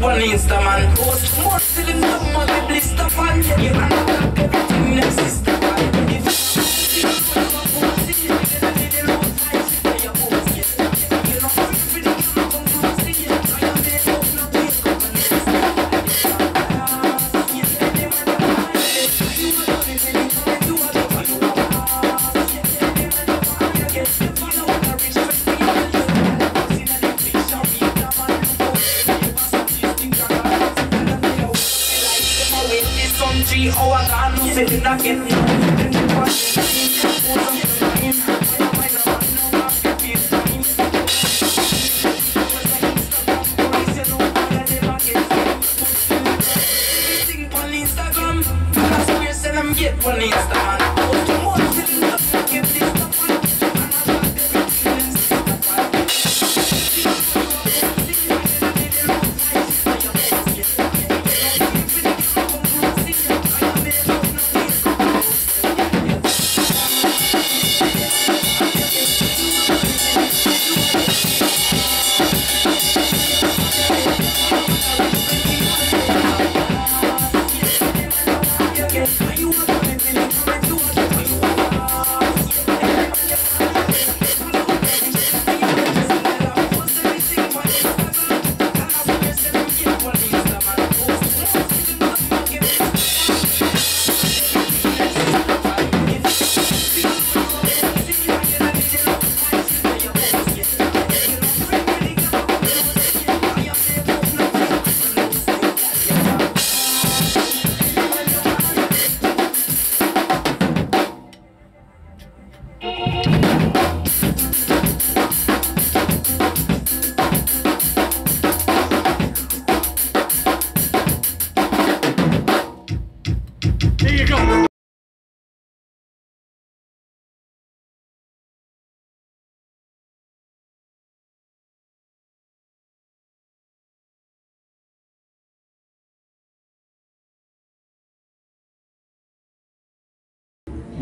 one Insta man post. More him come on blister fan. You out everything them sister Three hour gone, no sitting again. Instagram, I swear, send them get one Instagram.